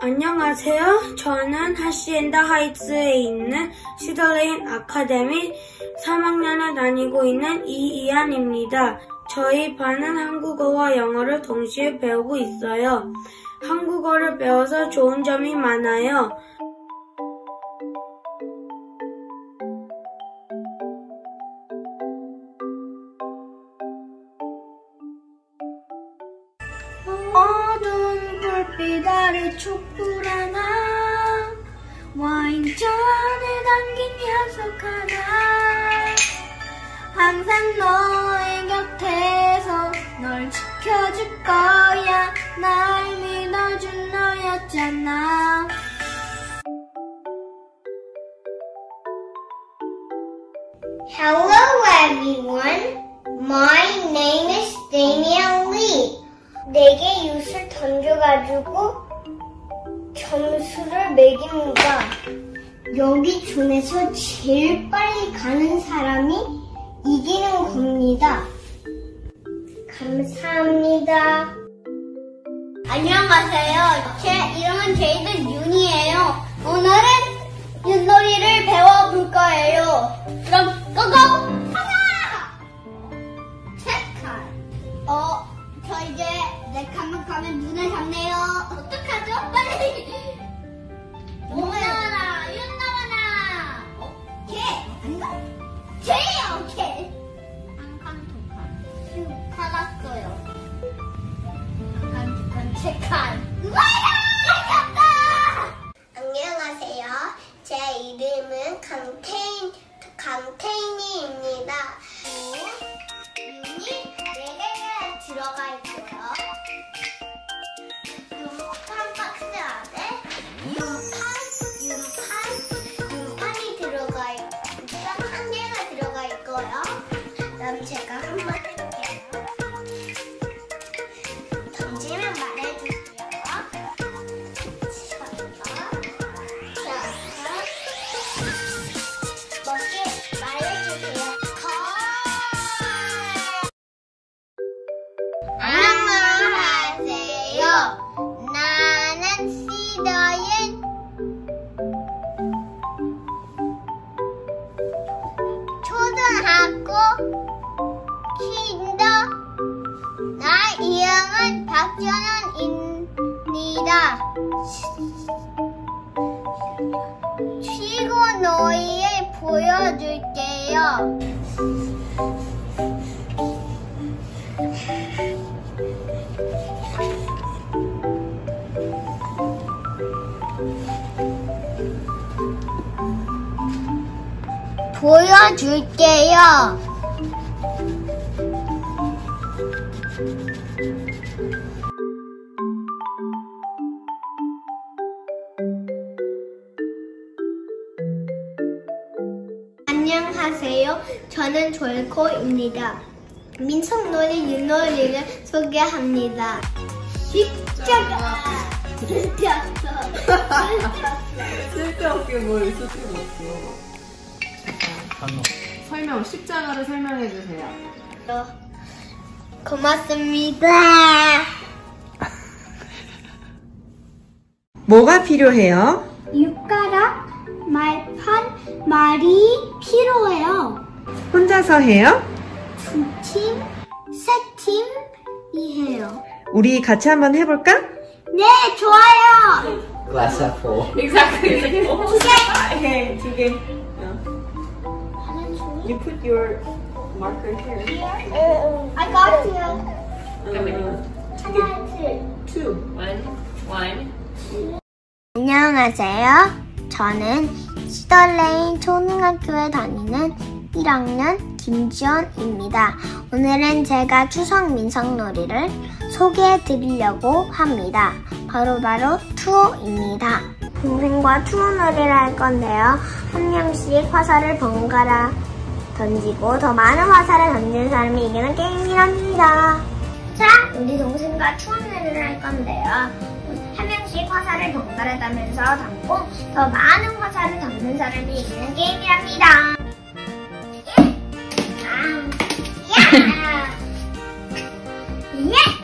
안녕하세요. 저는 하시엔더 하이츠에 있는 시더레인 아카데미 3학년에 다니고 있는 이이한입니다. 저희 반은 한국어와 영어를 동시에 배우고 있어요. 한국어를 배워서 좋은 점이 많아요. 불빛 아래 촛불 하나 와인잔에 담긴 약속 하나. 항상 너의 곁에서 널 지켜줄 거야. 날 믿어준 너였잖아 중에서 제일 빨리 가는 사람이 이기는 겁니다. 감사합니다. 안녕하세요. 제 이름은 제이든 윤이에요. 오늘은 윷놀이를 배워볼 거예요. 그럼 고고! 하나! 체칼. 어, 저 이제 내 감을 가면 눈을 잡네요. 어떡하죠? 빨리! 윷 나와라! 윷 칸. 우와야! 안녕하세요. 제 이름은 강태인, 강태인이입니다. 윤이 네 개가 들어가 있고요. 쉬고 너희에 보여줄게요. 보여줄게요. 졸코입니다. 민속놀이 윷놀이를 소개합니다. 십자가 들켰어. 쓸데없게 뭘 있을 수가 없어. 설명, 십자가를 설명해 주세요. 고맙습니다. 뭐가 필요해요? 육가락, 말판, 말이 필요해요. 혼자서 해요? 두 팀, 세 팀이 해요. 우리 같이 한번 해볼까? 네, 좋아요. glass half full. Exactly. 두 개. 해, 두 개. You put your marker here. I got you. 하나, 둘. Two. One, one. 안녕하세요. 저는 시덜레인 초등학교에 다니는 1학년 김지연입니다. 오늘은 제가 추석 민속놀이를 소개해 드리려고 합니다. 바로 바로 투어입니다. 동생과 투어놀이를 할 건데요. 한 명씩 화살을 번갈아 던지고 더 많은 화살을 던지는 사람이 이기는 게임이랍니다. 자, 우리 동생과 투어놀이를 할 건데요. 한 명씩 화살을 번갈아 가면서 던고 더 많은 화살을 던는 사람이 이기는 게임이랍니다. 예! 아, 야! 예!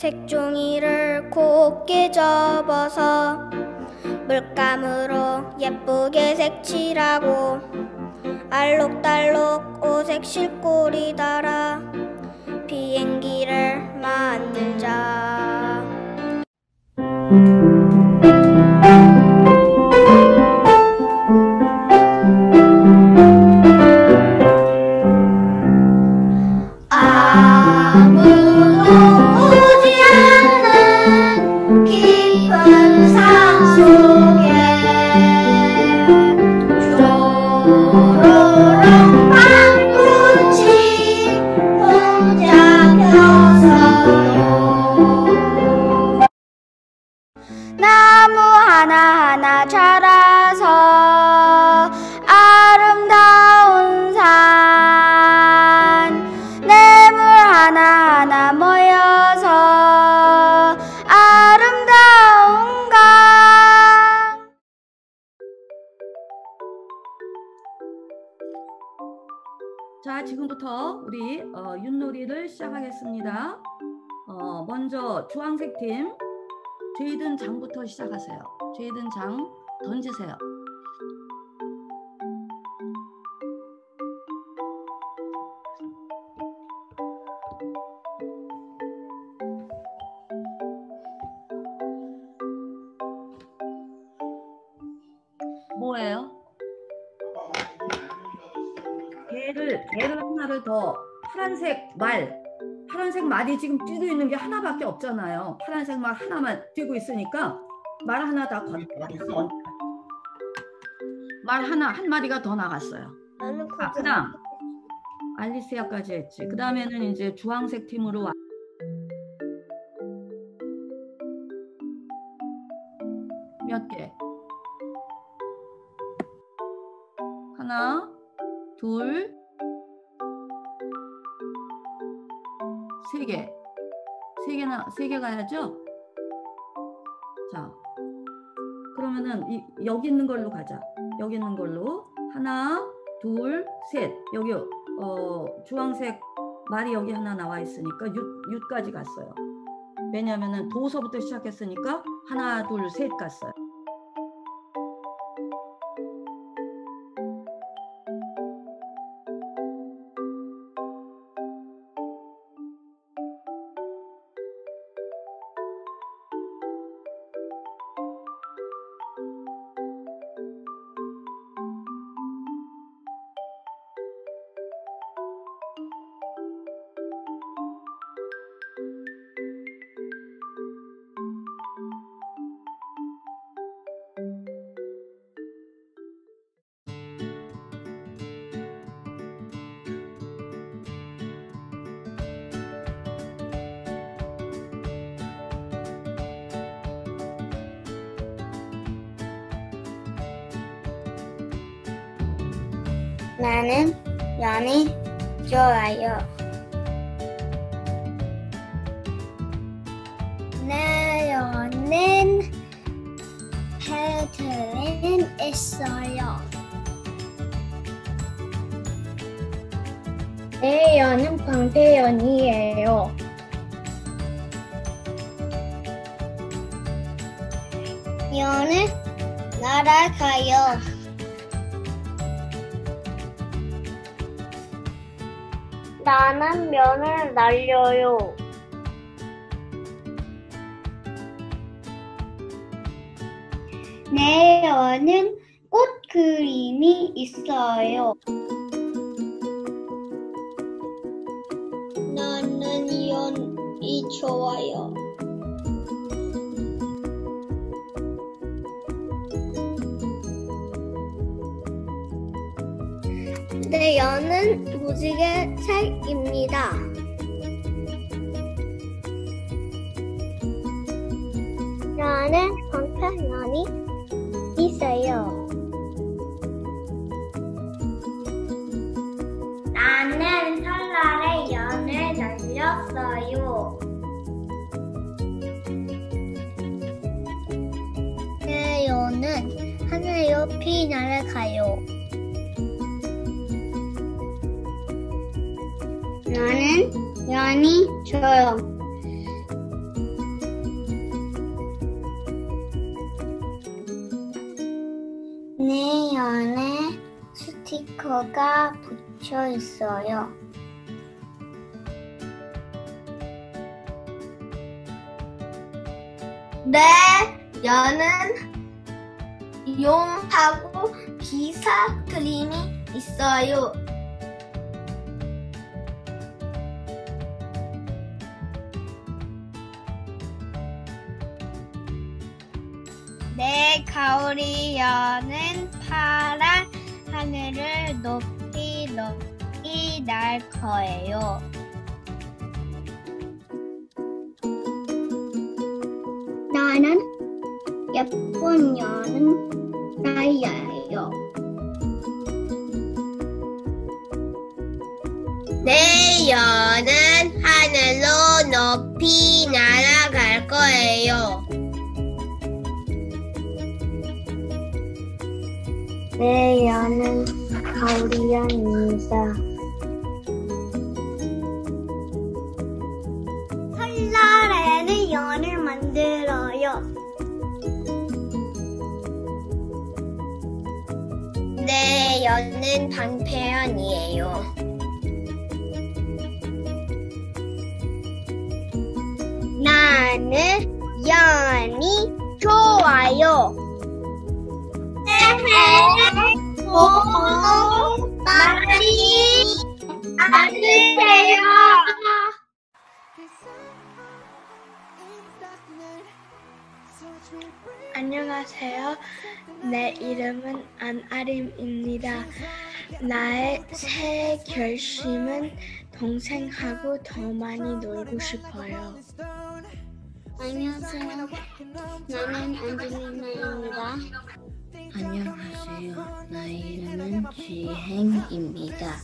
색종이를 곱게 접어서 물감으로 예쁘게 색칠하고 알록달록 오색 실꼬리 달아 비행기를 만들자 장부터 시작하세요. 죄든 장 던지세요. 뭐예요? 개를 개를 하나를 더 파란색 말 파란색 말이 지금 뛰고 있는 게 하나밖에 없잖아요. 파란색 말 하나만 뛰고 있으니까 말 하나 다 건너요. 말 하나 한 마리가 더 나갔어요. 아, 그다음 알리시아까지 했지. 그 다음에는 이제 주황색 팀으로 와. 몇 개? 하나, 둘, 세 개. 세 개나 세 개 가야죠. 자, 그러면은 이, 여기 있는 걸로 가자. 여기 있는 걸로 하나, 둘, 셋. 여기 어 주황색 말이 여기 하나 나와 있으니까 윷, 윷까지 갔어요. 왜냐하면은 도서부터 시작했으니까 하나, 둘, 셋 갔어요. 나는 연이 좋아요. 내 연은 패드에 있어요. 내 연은 방태연이에요. 연은 날아가요. 나는 면을 날려요. 내 연은 꽃 그림이 있어요. 나는 연이 좋아요. 내 연은 무지개 색입니다. 나는 방탄연이 있어요. 나는 설날에 연을 날렸어요. 내 연은 하늘 옆이 날아가요. 나는 연이 줘요. 내 연에 스티커가 붙여 있어요. 내 연은 용하고 기사 그림이 있어요. 내 가오리 연은 파란 하늘을 높이 높이 날 거예요. 나는 예쁜 연은 나예요. 내 연은 하늘로 높이 날아갈 거예요. 내 연은 가오리연입니다. 설날에는 연을 만들어요. 내 연은 방패연이에요. 나는 연이 좋아요. 많이 받으세요. 안녕하세요. 내 이름은 안아림입니다. 나의 새 결심은 동생하고 더 많이 놀고 싶어요. 안녕하세요. 나는 안젤리나입니다. 안녕하세요. 나의 이름은 지행입니다.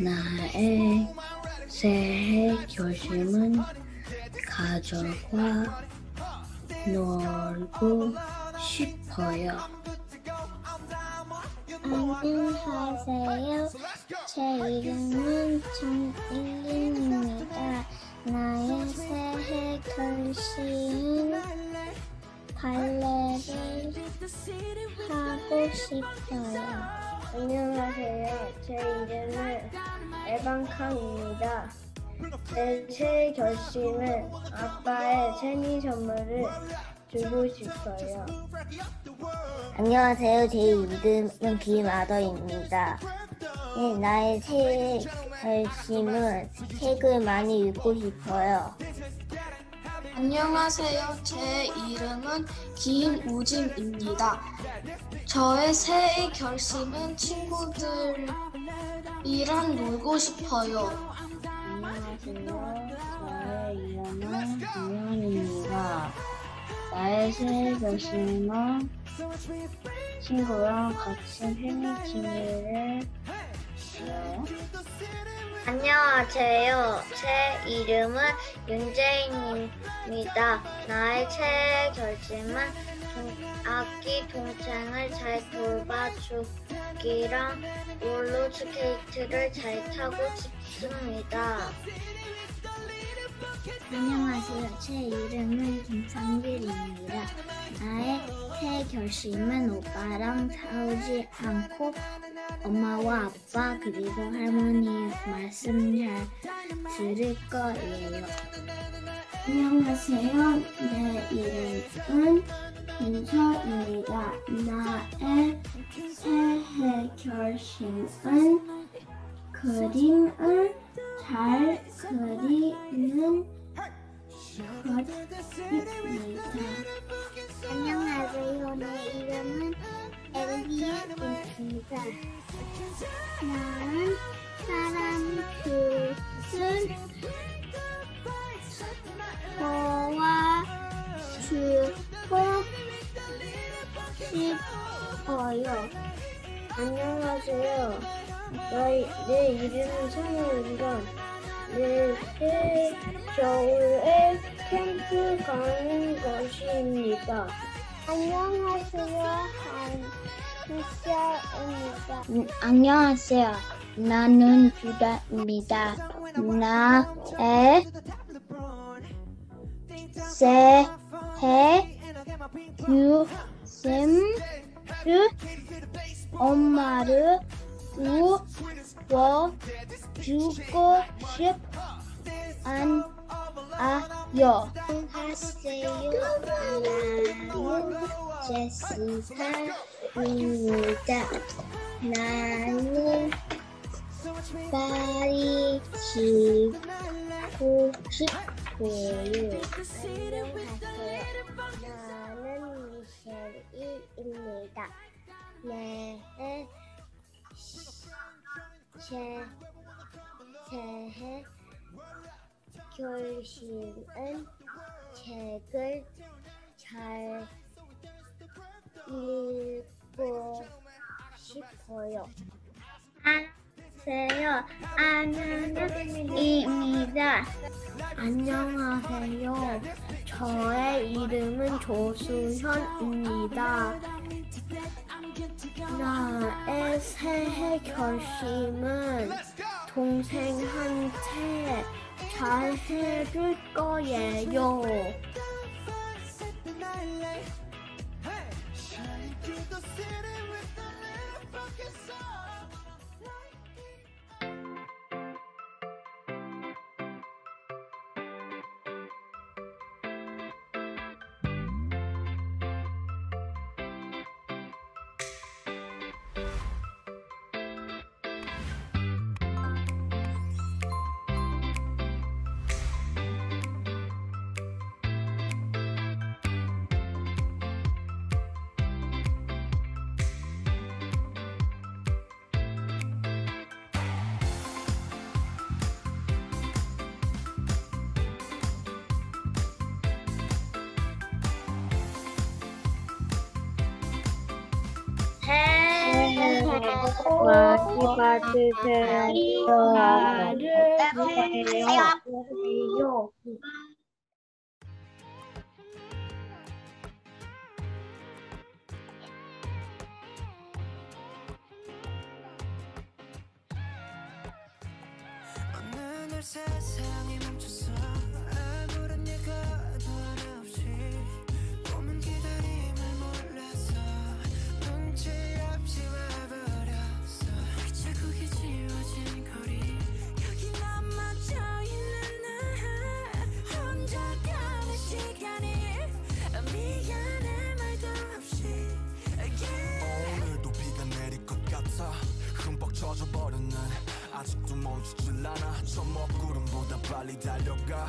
나의 새해 결심은 가족과 놀고 싶어요. 안녕하세요. 제 이름은 정일린입니다. 나의 새해 결심은 발레를 하고 싶어요. 안녕하세요. 제 이름은 에반캉입니다. 제 새해 결심은 아빠의 생일 선물을 주고 싶어요. 안녕하세요. 제 이름은 김아더입니다. 네, 나의 새 결심은 책을 많이 읽고 싶어요. 안녕하세요. 제 이름은 김우진입니다. 저의 새해 결심은 친구들이랑 놀고 싶어요. 안녕하세요. 저의 이름은 김현입니다. 나의 새해 결심은 친구랑 같이 지내를 해요. 안녕하세요. 제 이름은 윤재인입니다. 나의 최애 결심은 동- 아기 동생을 잘 돌봐주기랑 롤러스케이트를 잘 타고 싶습니다. 안녕하세요. 제 이름은 김상길입니다. 나의 새 결심은 오빠랑 싸우지 않고 엄마와 아빠 그리고 할머니 말씀 잘 들을 거예요. 안녕하세요. 내 이름은 윤서입니다. 나의 새해 결심은 그림을 잘 그리는 것입니다. 안녕하세요. 내 이름은 엘리입니다. 나는 사람 뜻을 도와주고 싶어요. 안녕하세요. 나의, 내 이름은 선우입니다. 내 겨울에 캠프 가는 것입니다. 안녕하세요. 한시아입니다. 음, 안녕하세요. 나는 주다입니다. 나의 새해 유심을 엄마를 우워주고 싶안 아요. 안녕하세요. 나는 제시카입니다. 나는 빨리 지고 싶어요. 안녕하세요. 나는 미셸이입니다. 네. 제, 새해 결심은 책을 잘 읽고 싶어요. 안녕하세요. 아나나입니다. 안녕하세요. 저의 이름은 조수현입니다. 나의 새해 결심은 동생한테 잘 해줄 거예요. 많이 받으세요. 세상 젖어버린 날. 아직도 멈추질 않아. 저 먹구름보다 빨리 달려가.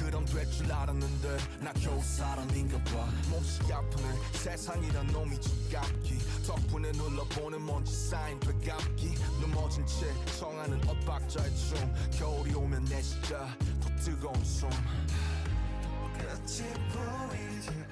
그럼 될 줄 알았는데 나 겨우 사람인가 봐. 몹시 아프네. 세상이란 놈이 지갑기. 덕분에 눌러보는 먼지 쌓인 되감기. 넘어진 채 청하는 엇박자의 춤. 겨울이 오면 내 진짜 더 뜨거운 숨. 끝이 보이는